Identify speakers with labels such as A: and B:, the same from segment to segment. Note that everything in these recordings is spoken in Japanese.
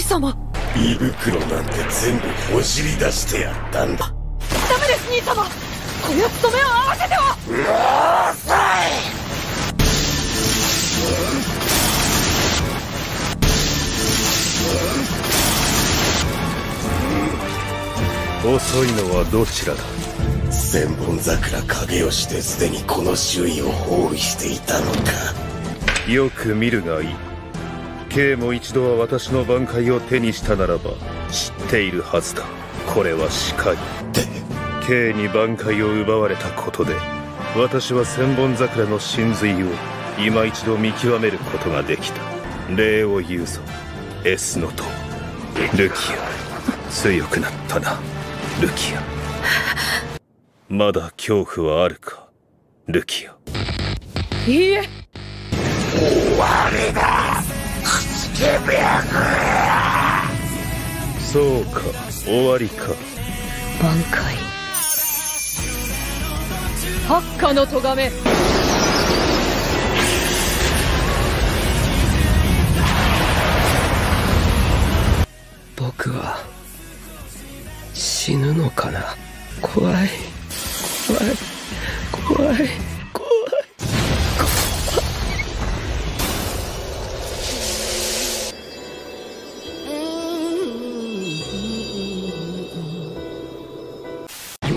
A: 様。
B: 胃袋なんて全部ほじり出してやったんだ。ダ
A: メです兄様。こやつと目を合わせては。うる
B: さい。
C: 遅いのはどちらだ？
B: 千本桜影吉ですでにこの周囲を包囲していたのか。
C: よく見るがいい K も一度は私の挽回を手にしたならば知っているはずだ。これは視界 K に挽回を奪われたことで私は千本桜の真髄を今一度見極めることができた。礼を言うぞ。S のとルキア強くなったなルキア。まだ恐怖はあるかルキア。
A: いいえ。終わ
B: りだ
C: そうか終わりか。
D: 挽回。
A: 八下の咎め。
D: 僕は死ぬのかな？怖い。怖い。怖い。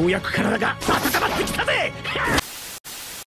E: よやく体が温まってきたぜ。